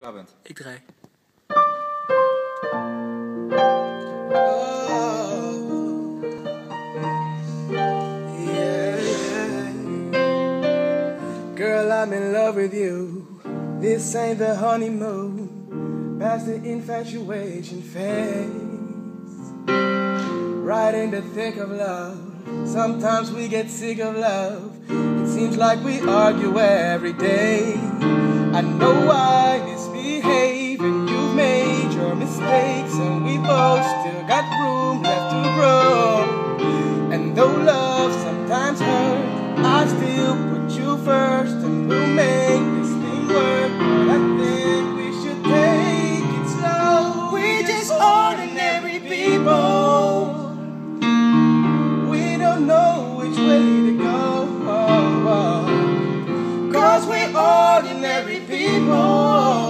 Klaar bent. Ik draai. Oh, girl, I'm in love with you. This ain't the honeymoon, past the infatuation phase. Right in the thick of love. Sometimes we get sick of love. It seems like we argue every day. I know I still got room left to grow. And though love sometimes hurts, I still put you first, and we'll make this thing work. But I think we should take it slow. We're just ordinary people. We don't know which way to go. Cause we're ordinary people.